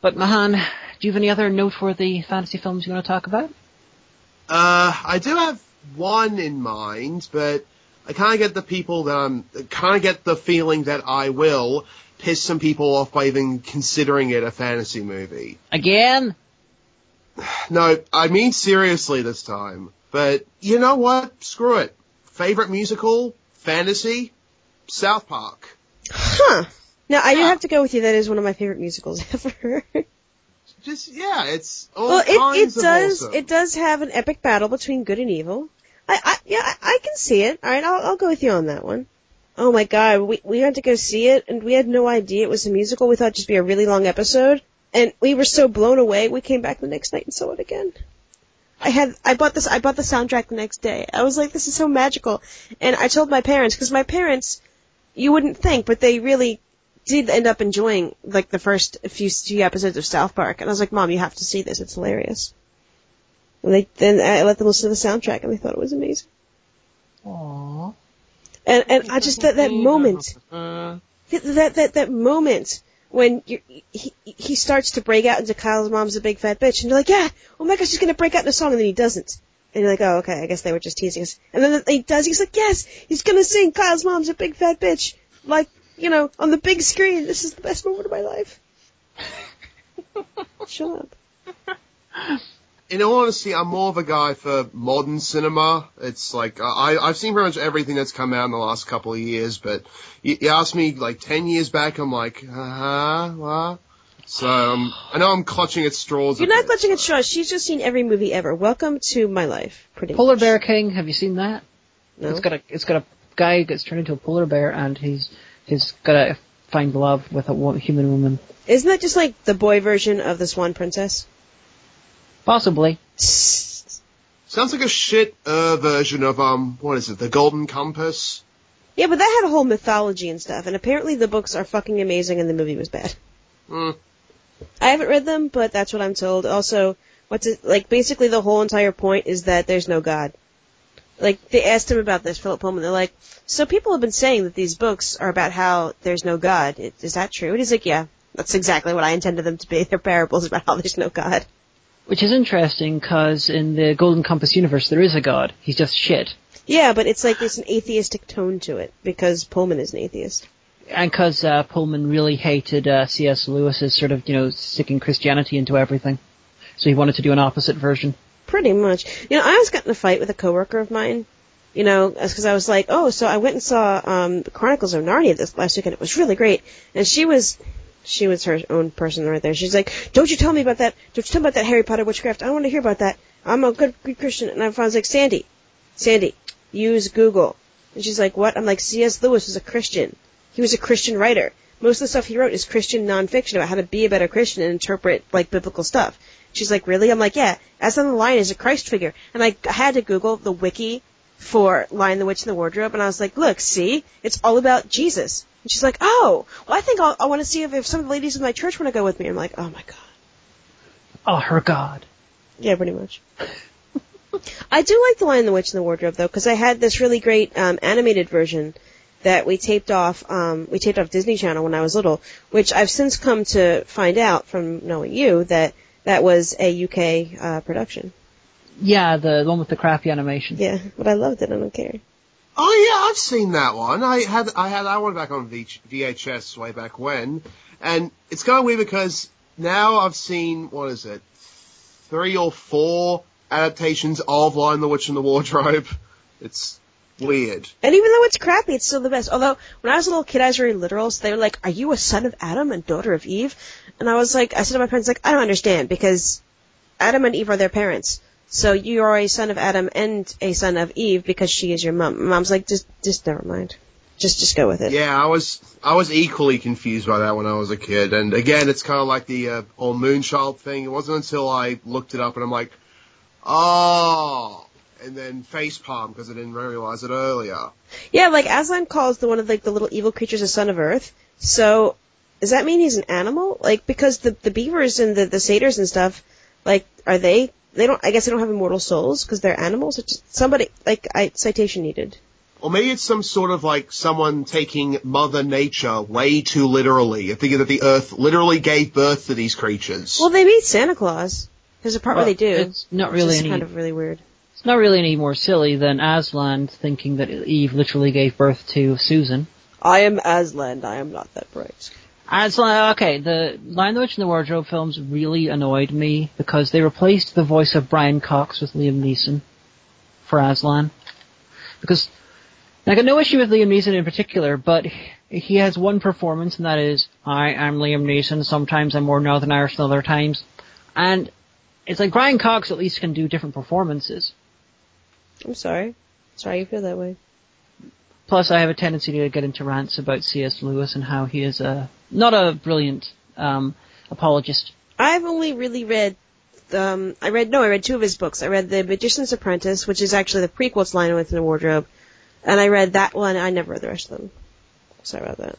But Mahan, do you have any other noteworthy fantasy films you want to talk about? Uh, I do have one in mind, but I kind of get the people that I'm, kind of get the feeling that I will piss some people off by even considering it a fantasy movie. Again? <sighs> No, I mean seriously this time. But you know what? Screw it. Favorite musical? Fantasy? South Park. Huh. Now I do have to go with you. That is one of my favorite musicals <laughs> ever. Just, yeah, it's all well, it it of does awesome. it does have an epic battle between good and evil. I, I yeah I, I can see it. All right, I'll I'll go with you on that one. Oh my god, we we had to go see it and we had no idea it was a musical. We thought it'd just be a really long episode, and we were so blown away. We came back the next night and saw it again. I had I bought this I bought the soundtrack the next day. I was like, this is so magical, and I told my parents because my parents, you wouldn't think, but they really did end up enjoying like the first few few episodes of South Park, and I was like, Mom, you have to see this. It's hilarious. And they then I let them listen to the soundtrack, and they thought it was amazing. Aww. And and I just that that moment, Uh, that that that moment when you he he starts to break out into Kyle's mom's a big fat bitch, and you're like, yeah, oh my gosh, he's gonna break out in a song, and then he doesn't. And you're like, oh, okay, I guess they were just teasing us. And then he does, he's like, yes, he's gonna sing Kyle's mom's a big fat bitch. Like, you know, on the big screen. This is the best moment of my life. <laughs> Shut up. <laughs> in all honesty, I'm more of a guy for modern cinema. It's like I, I've seen pretty much everything that's come out in the last couple of years, but you, you ask me like ten years back, I'm like, uh huh, what? So um, I know I'm clutching at straws. You're not bit. clutching at straws. She's just seen every movie ever. Welcome to my life, pretty Polar much. Bear King, have you seen that? No. It's got a it's got a guy who gets turned into a polar bear and he's he's gotta find love with a wo- human woman. Isn't that just like the boy version of the Swan Princess? Possibly. Sounds like a shit uh, version of um, what is it? The Golden Compass. Yeah, but that had a whole mythology and stuff, and apparently the books are fucking amazing and the movie was bad. Hmm. I haven't read them, but that's what I'm told. Also, what's it, like basically the whole entire point is that there's no God. Like, they asked him about this, Philip Pullman, they're like, so people have been saying that these books are about how there's no God. Is that true? And he's like, yeah, that's exactly what I intended them to be. <laughs> They're parables about how there's no God. Which is interesting because in the Golden Compass universe there is a god. He's just shit. Yeah, but it's like there's an atheistic tone to it, because Pullman is an atheist. And because uh, Pullman really hated uh, C.S. Lewis's sort of, you know, sticking Christianity into everything. So he wanted to do an opposite version. Pretty much. You know, I was got in a fight with a coworker of mine. You know, because I was like, oh, so I went and saw um, Chronicles of Narnia this last weekend. It was really great. And she was, she was her own person right there. She's like, don't you tell me about that. Don't you tell me about that Harry Potter witchcraft. I don't want to hear about that. I'm a good, good Christian. And I was like, Sandy, Sandy, use Google. And she's like, what? I'm like, C.S. Lewis was a Christian. He was a Christian writer. Most of the stuff he wrote is Christian nonfiction about how to be a better Christian and interpret, like, biblical stuff. She's like, really? I'm like, yeah. Aslan the Lion is a Christ figure. And I had to Google the wiki for Lion the Witch and the Wardrobe, and I was like, look, see? It's all about Jesus. And she's like, oh, well, I think I'll, I want to see if, if some of the ladies in my church want to go with me. I'm like, oh my god. Oh, her God. Yeah, pretty much. <laughs> I do like the Lion, the Witch, and the Wardrobe though, because I had this really great um, animated version that we taped off. Um, we taped off Disney Channel when I was little, which I've since come to find out from knowing you that that was a UK uh, production. Yeah, the one with the crappy animation. Yeah, but I loved it. I don't care. Oh yeah, I've seen that one. I had I had that one back on VHS way back when, and it's kind of weird because now I've seen what is it, three or four adaptations of Lion the Witch and the Wardrobe. <laughs> It's weird. And even though it's crappy, it's still the best. Although when I was a little kid, I was very literal. So they were like, "Are you a son of Adam and daughter of Eve?" And I was like, I said to my parents, like, I don't understand because Adam and Eve are their parents. So you are a son of Adam and a son of Eve because she is your mom. Mom's like, just, just never mind. Just, just go with it. Yeah, I was I was equally confused by that when I was a kid. And again, it's kind of like the uh, old Moonchild thing. It wasn't until I looked it up and I'm like, oh, and then facepalm because I didn't realize it earlier. Yeah, like Aslan calls the one of like the little evil creatures a son of Earth. So does that mean he's an animal? Like because the the beavers and the the satyrs and stuff, like are they? They don't. I guess they don't have immortal souls because they're animals. It's just, somebody like I citation needed. Or maybe it's some sort of like someone taking Mother Nature way too literally and thinking that the Earth literally gave birth to these creatures. Well, they meet Santa Claus. There's a part Well, where they do. it's not which really is any- kind of really weird. It's not really any more silly than Aslan thinking that Eve literally gave birth to Susan. I am Aslan. I am not that bright. Aslan, oh, okay, the Lion, the Witch, and the Wardrobe films really annoyed me because they replaced the voice of Brian Cox with Liam Neeson for Aslan. Because I got no issue with Liam Neeson in particular, but he has one performance, and that is, I'm Liam Neeson. Sometimes I'm more Northern Irish than other times. And it's like Brian Cox at least can do different performances. I'm sorry. Sorry you feel that way. Plus, I have a tendency to get into rants about C.S. Lewis and how he is a not a brilliant um, apologist. I've only really read. Um, I read no, I read two of his books. I read The Magician's Apprentice, which is actually the prequel to Lion Within the Wardrobe, and I read that one. I never read the rest of them. Sorry about that.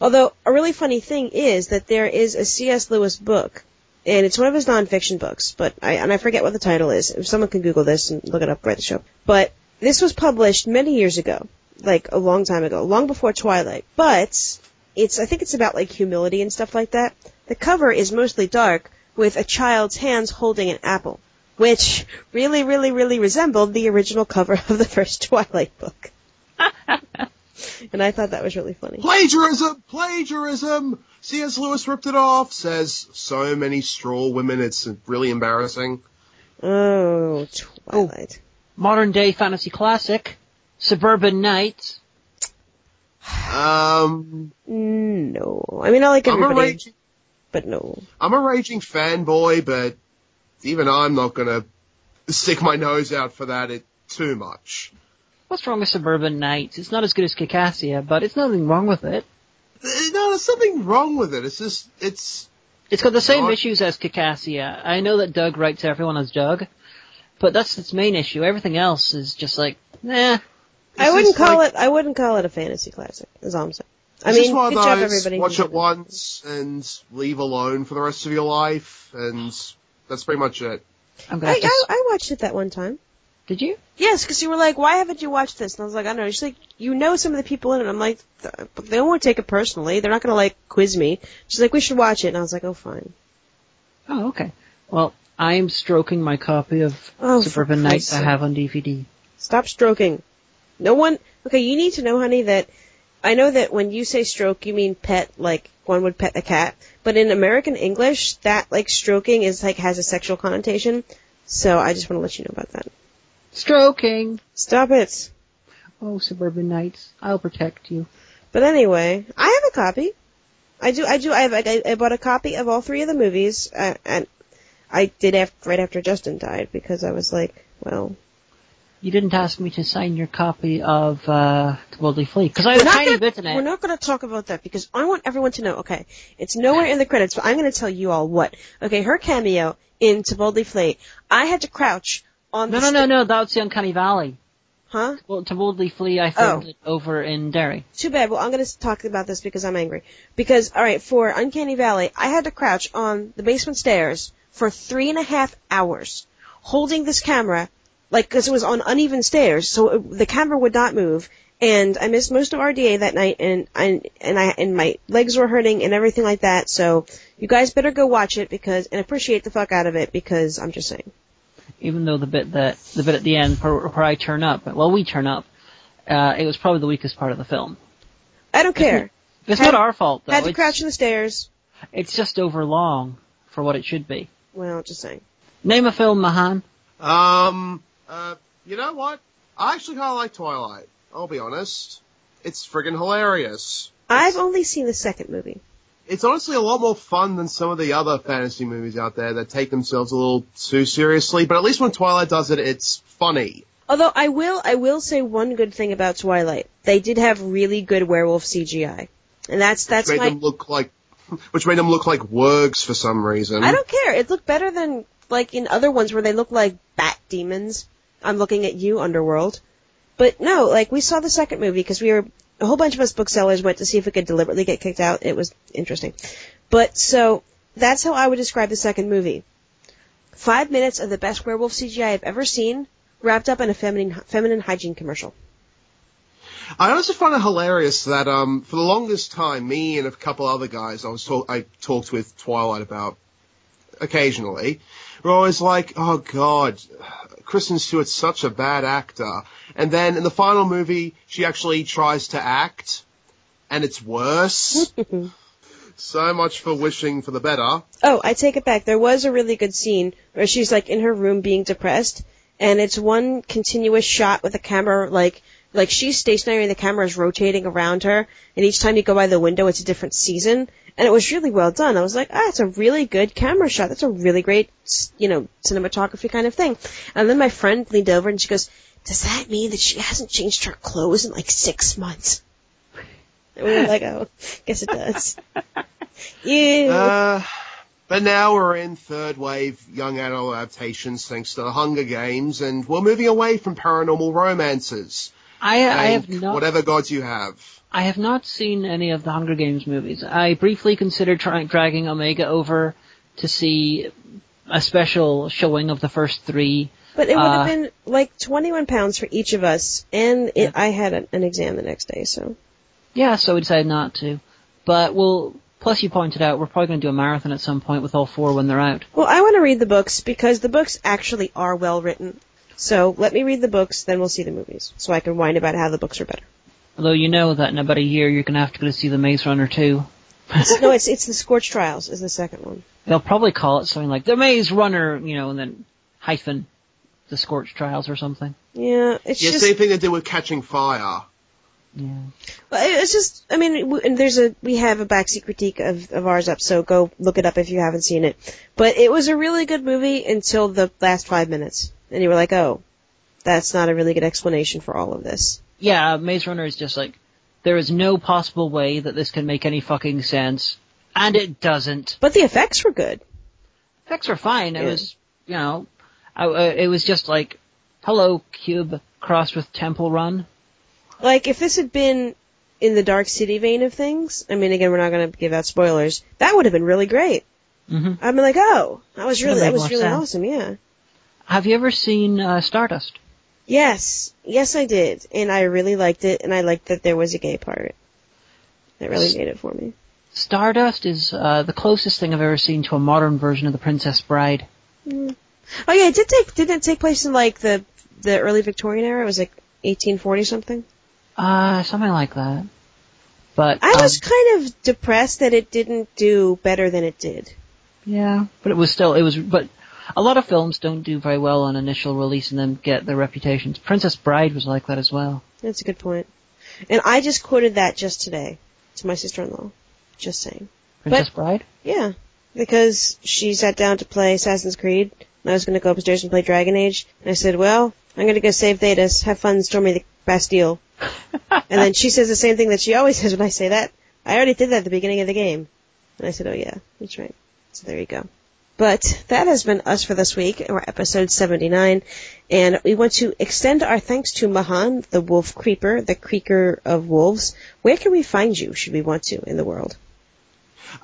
Although a really funny thing is that there is a C.S. Lewis book, and it's one of his nonfiction books, but I and I forget what the title is. If someone can Google this and look it up, right the show. But this was published many years ago, like a long time ago, long before Twilight. But it's I think it's about like humility and stuff like that. The cover is mostly dark with a child's hands holding an apple, which really, really, really resembled the original cover <laughs> of the first Twilight book. <laughs> and I thought that was really funny. Plagiarism! Plagiarism! C.S. Lewis ripped it off, says so many straw women, it's really embarrassing. Oh, oh. Twilight. Modern day fantasy classic, Suburban Knights. Um, No. I mean, I like I'm a, everybody, raging, but no. I'm a raging fanboy, but even I'm not gonna stick my nose out for that it, too much. What's wrong with Suburban Knights? It's not as good as Kickassia, but it's nothing wrong with it. Uh, No, there's something wrong with it. It's just, it's, It's got the same Not- issues as Kickassia. I know that Doug writes everyone as Doug, but that's its main issue. Everything else is just like, nah. I wouldn't call like- it. I wouldn't call it a fantasy classic. Is all I'm saying. I mean, one good of job, those, everybody. watch it did once and leave alone for the rest of your life, and that's pretty much it. I'm gonna I, have to. I, s- I watched it that one time. Did you? Yes, because you were like, "Why haven't you watched this?" And I was like, "I don't know." She's like, "You know some of the people in it." I'm like, "Th- "But they won't take it personally. They're not gonna like quiz me." She's like, "We should watch it," and I was like, "Oh, fine." Oh, okay. Well, I'm stroking my copy of Oh, Suburban Knights I have on DVD. Stop stroking. No one. Okay, you need to know, honey, that I know that when you say stroke, you mean pet, like one would pet a cat. But in American English, that like stroking is like has a sexual connotation. So I just want to let you know about that. Stroking! Stop it. Oh, Suburban Knights, I'll protect you. But anyway, I have a copy. I do. I do. I have. I, I bought a copy of all three of the movies, uh, and I did after, right after Justin died because I was like, well, You didn't ask me to sign your copy of uh, Boldly Flee because I have We're a not tiny gonna- bit We're not going to talk about that because I want everyone to know. Okay, it's nowhere in the credits, but I'm going to tell you all what. Okay, her cameo in To Boldly Flee. I had to crouch on. No, the no, no, no. That's the Uncanny Valley. Huh? Well, to Boldly Flee, I filmed Oh. it over in Derry. Too bad. Well, I'm going to talk about this because I'm angry. Because, alright, for Uncanny Valley, I had to crouch on the basement stairs for three and a half hours, holding this camera, like, cause it was on uneven stairs, so it, the camera would not move, and I missed most of RDA that night, and I, and I, and my legs were hurting and everything like that, so you guys better go watch it because, and appreciate the fuck out of it because I'm just saying. Even though the bit that the bit at the end where, where I turn up, well, we turn up. Uh, it was probably the weakest part of the film. I don't care. It's Had- not our fault though. Had to it's, crouch on the stairs. it's just over long for what it should be. Well, just saying. Name a film, Mahan. Um, uh, you know what? I actually kind of like Twilight. I'll be honest. It's friggin' hilarious. I've only seen the second movie. It's honestly a lot more fun than some of the other fantasy movies out there that take themselves a little too seriously. But at least when Twilight does it, it's funny. Although I will, I will say one good thing about Twilight. They did have really good werewolf CGI, and that's that's Which made my. them look like, <laughs> which made them look like wargs for some reason. I don't care. It looked better than like in other ones where they look like bat demons. I'm looking at you, Underworld. But no, like we saw the second movie because we were a whole bunch of us booksellers went to see if we could deliberately get kicked out. It was interesting. But so that's how I would describe the second movie. Five minutes of the best werewolf CGI I've ever seen, wrapped up in a feminine feminine hygiene commercial. I also find it hilarious that um, for the longest time, me and a couple other guys I was talk- I talked with Twilight about occasionally, were always like, "Oh God, Kristen Stewart's such a bad actor." And then in the final movie, she actually tries to act, and it's worse. <laughs> so much for wishing for the better. Oh, I take it back. There was a really good scene where she's like in her room being depressed, and it's one continuous shot with the camera like like she's stationary and the camera is rotating around her, and each time you go by the window, it's a different season, and it was really well done. I was like, ah, it's a really good camera shot. That's a really great, you know, cinematography kind of thing. And then my friend leaned over and she goes, "Does that mean that she hasn't changed her clothes in like six months?" And we were like, "Oh, <laughs> guess it does." <laughs> yeah. Uh, but now we're in third wave young adult adaptations thanks to the Hunger Games, and we're moving away from paranormal romances. I, I have not. whatever gods you have. I have not seen any of the Hunger Games movies. I briefly considered trying dragging Omega over to see a special showing of the first three. But it would have Uh, been like 21 pounds for each of us, and it, I had an, an exam the next day, so. Yeah, so we decided not to. But we'll. Plus, you pointed out we're probably going to do a marathon at some point with all four when they're out. Well, I want to read the books because the books actually are well written. So let me read the books, then we'll see the movies, so I can whine about how the books are better. Although you know that in about a year you're going to have to go to see the Maze Runner too. no, <laughs> it's it's the Scorch Trials is the second one. They'll probably call it something like the Maze Runner, you know, and then hyphen the Scorch Trials or something. Yeah, it's Yeah, just same thing they did with Catching Fire. Yeah. Well, It's just, I mean, w- and there's a, we have a backseat critique of, of ours up, so go look it up if you haven't seen it. But it was a really good movie until the last five minutes. And you were like, oh, that's not a really good explanation for all of this. Yeah, Maze Runner is just like, there is no possible way that this can make any fucking sense. And it doesn't. But the effects were good. Effects were fine. It Yeah. was, you know, I, uh, it was just like, hello, Cube crossed with Temple Run. Like, if this had been in the Dark City vein of things, I mean, again, we're not going to give out spoilers, that would have been really great. hmm I'd been like, oh, that was really, that was really sense. awesome, yeah. Have you ever seen uh, Stardust? Yes, yes I did, and I really liked it, and I liked that there was a gay part. That really made it for me. Stardust is uh, the closest thing I've ever seen to a modern version of The Princess Bride. Oh yeah, it did take didn't it take place in like the the early Victorian era? It was like 1840 something. Uh, something like that. But I was um, kind of depressed that it didn't do better than it did. yeah, but it was still it was. But a lot of films don't do very well on initial release and then get their reputations. Princess Bride was like that as well. That's a good point. And I just quoted that just today to my sister-in-law. Just saying. Princess Bride. Yeah, because she sat down to play Assassin's Creed, and I was going to go upstairs and play Dragon Age, and I said, "Well, I'm gonna go save Thedas. Have fun storming the Bastille. <laughs> and then she says the same thing that she always <laughs> says when I say that. I already did that at the beginning of the game. And I said, oh yeah, that's right. So there you go. But that has been us for this week, or episode 79. And we want to extend our thanks to Mahan, the wolf creeper, the creaker of wolves. Where can we find you, should we want to, in the world?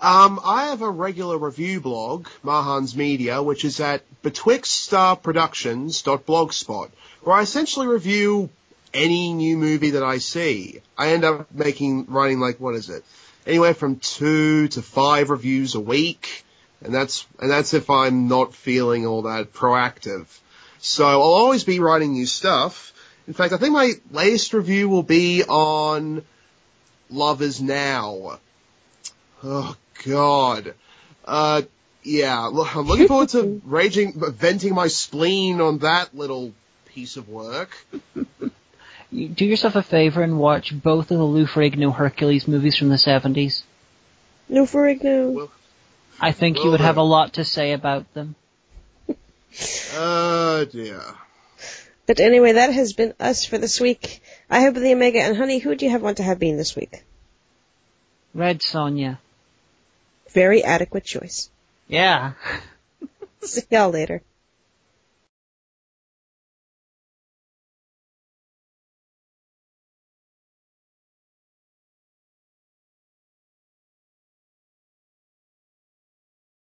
Um, I have a regular review blog, Mahan's Media, which is at betwixtstarproductions.blogspot, where I essentially review any new movie that I see. I end up making, writing like, what is it? Anywhere from two to five reviews a week. And that's, and that's if I'm not feeling all that proactive. So I'll always be writing new stuff. In fact, I think my latest review will be on Love Is Now. Oh God. Uh, yeah, look, I'm looking forward to <laughs> raging, venting my spleen on that little piece of work. You do yourself a favor and watch both of the Lou Ferrigno Hercules movies from the 70s. No Ferrigno. Well, I think you would have a lot to say about them. Oh dear. But anyway, that has been us for this week. I hope the Omega and Honey, who do you have want to have been this week? Red Sonja. Very adequate choice. Yeah. <laughs> See y'all later.